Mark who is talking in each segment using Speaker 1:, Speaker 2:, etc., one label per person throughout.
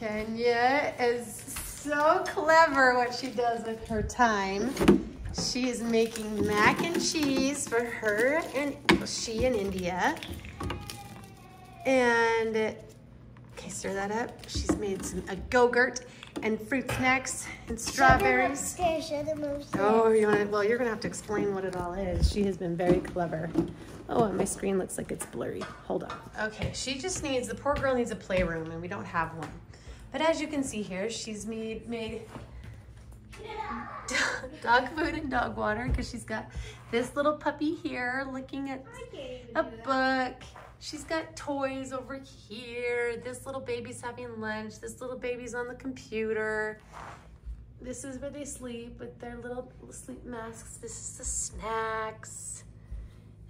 Speaker 1: Kenya is so clever what she does with her time. She is making mac and cheese for her and she in India. And okay, stir that up. She's made some a go-gurt and fruit snacks and strawberries.
Speaker 2: Okay, show them upstairs.
Speaker 1: Oh, you want to, well, you're gonna have to explain what it all is. She has been very clever. Oh, and my screen looks like it's blurry. Hold on. Okay, she just needs, the poor girl needs a playroom and we don't have one. But as you can see here, she's made, made dog food and dog water because she's got this little puppy here looking at a book. She's got toys over here. This little baby's having lunch. This little baby's on the computer. This is where they sleep with their little sleep masks. This is the snacks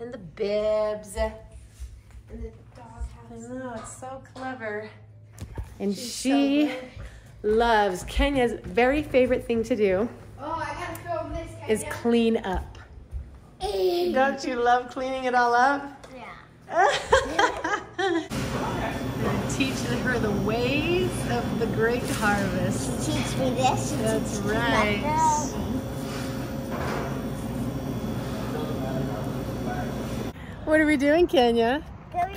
Speaker 1: and the bibs. And the dog house. I know, it's so clever. And
Speaker 2: She's
Speaker 1: she
Speaker 2: good.
Speaker 1: loves Kenya's very favorite thing to do
Speaker 2: Oh, I gotta film this.
Speaker 1: is clean up. Don't you love cleaning it all up?
Speaker 2: Yeah.
Speaker 1: and teaching her the ways of the great harvest.
Speaker 2: She Teach me this.
Speaker 1: That's right. What are we doing, Kenya?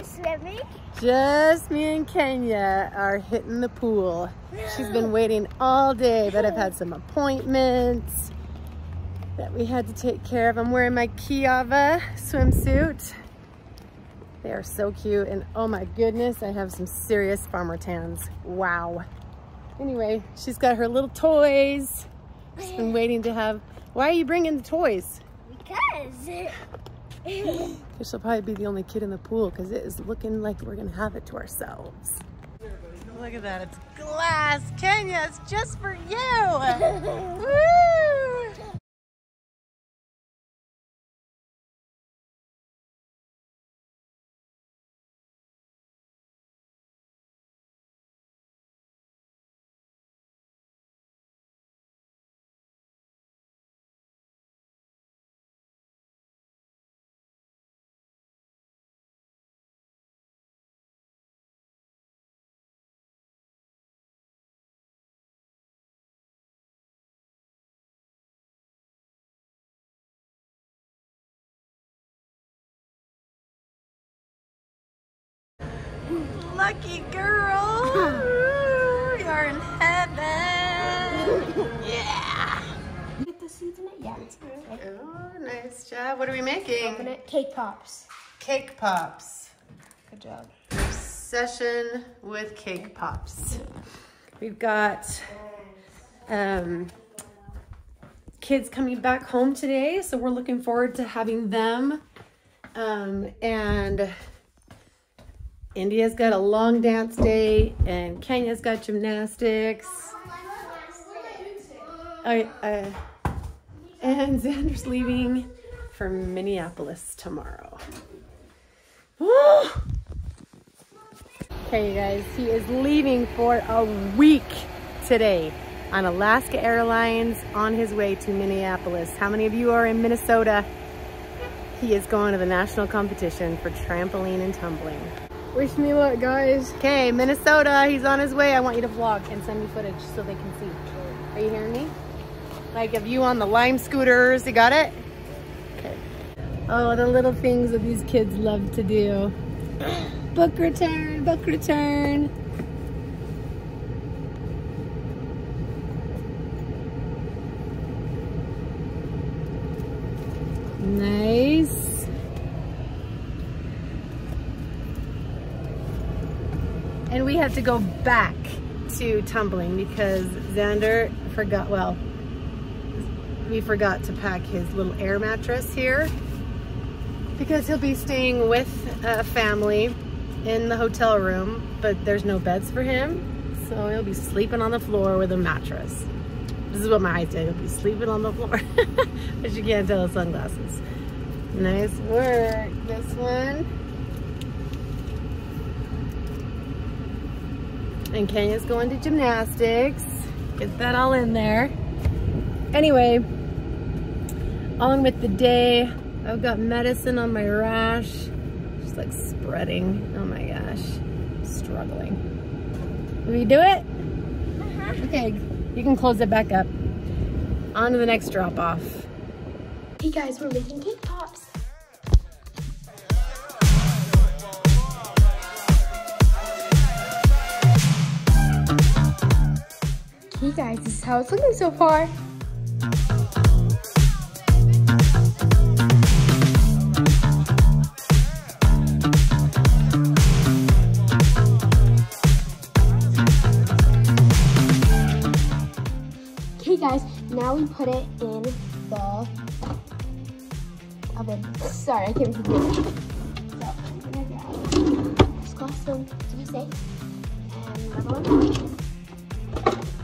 Speaker 2: Swimming.
Speaker 1: Just me and Kenya are hitting the pool. She's been waiting all day, but I've had some appointments that we had to take care of. I'm wearing my Kiava swimsuit. They are so cute, and oh my goodness, I have some serious farmer tans. Wow. Anyway, she's got her little toys. She's been waiting to have, why are you bringing the toys?
Speaker 2: Because.
Speaker 1: Because she'll probably be the only kid in the pool because it is looking like we're gonna have it to ourselves. Look at that, it's glass. Kenya, it's just for you. Lucky girl. You're in heaven. Yeah.
Speaker 2: Get the seeds in it? Yeah. it's good.
Speaker 1: Oh, nice job. What are we making?
Speaker 2: Open it. Cake pops.
Speaker 1: Cake pops.
Speaker 2: Good job.
Speaker 1: Session with cake pops. We've got um, kids coming back home today, so we're looking forward to having them. Um, and India's got a long dance day, and Kenya's got gymnastics. I, uh, and Xander's leaving for Minneapolis tomorrow. Okay, you guys, he is leaving for a week today on Alaska Airlines on his way to Minneapolis. How many of you are in Minnesota? He is going to the national competition for trampoline and tumbling.
Speaker 2: Wish me luck, guys.
Speaker 1: Okay, Minnesota, he's on his way. I want you to vlog and send me footage so they can see. Are you hearing me? Like of you on the Lime scooters, you got it? Okay. Oh, the little things that these kids love to do. Book return, book return. Nice. We have to go back to tumbling because Xander forgot, well, we forgot to pack his little air mattress here because he'll be staying with a family in the hotel room, but there's no beds for him. So he'll be sleeping on the floor with a mattress. This is what my eyes did. He'll be sleeping on the floor. but you can't tell the sunglasses. Nice work. This one. And Kenya's going to gymnastics. Get that all in there. Anyway, on with the day. I've got medicine on my rash. Just like spreading. Oh my gosh. Struggling. Will we do it? Uh-huh. Okay, you can close it back up. On to the next drop off.
Speaker 2: Hey guys, we're making cake pops. Guys, this is how it's looking so far. Okay guys, now we put it in the oven. Sorry, I can't read it. So, I'm gonna grab this glass. And.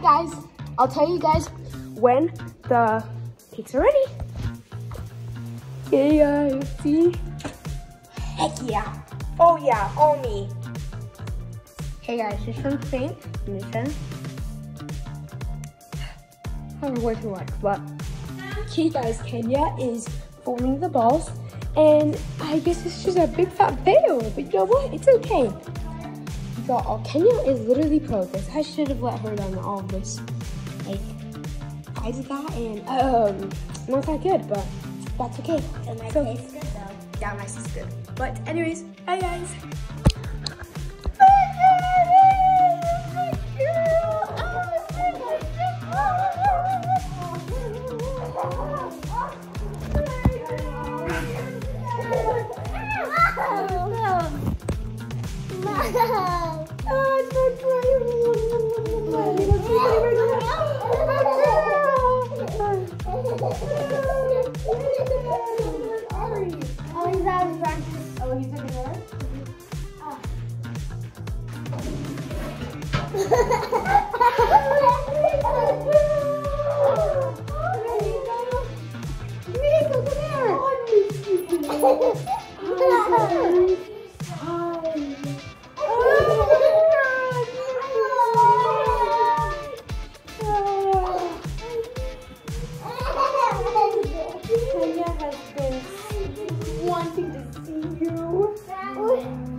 Speaker 2: Bye, guys. I'll tell you guys when the cakes are ready. Yeah, guys, see?
Speaker 3: Heck yeah. Oh yeah, oh me.
Speaker 2: Hey guys, this and this one. I don't know what to watch, but. Okay, guys, Kenya is forming the balls, and I guess it's just a big fat fail, but you know what? It's okay. All. Kenya is literally pro at this. I should have let her learn all of this. Like, I did that, and um, not that good, but that's okay.
Speaker 3: And my
Speaker 2: So-
Speaker 3: taste good though.
Speaker 2: Yeah, my is good. But anyways, bye guys.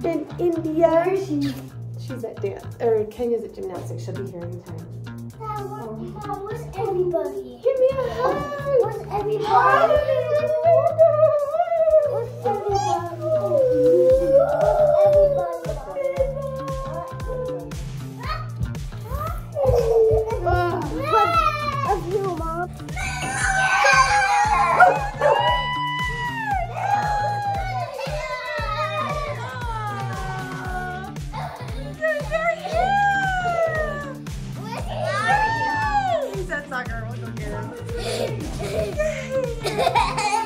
Speaker 2: In India. She's at dance, or Kenya's at gymnastics. She'll be here anytime.
Speaker 3: Where's everybody?
Speaker 2: Give me a hug.
Speaker 3: Where's everybody?
Speaker 1: Soccer. We'll go get him.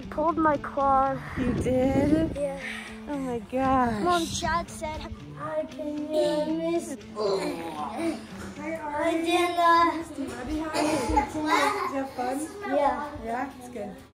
Speaker 3: I pulled my quad.
Speaker 1: you did?
Speaker 3: Yeah.
Speaker 1: Oh my gosh.
Speaker 3: Mom, Chad said, I can miss. I did uh, fun?
Speaker 2: Yeah.
Speaker 3: Yeah, it's good.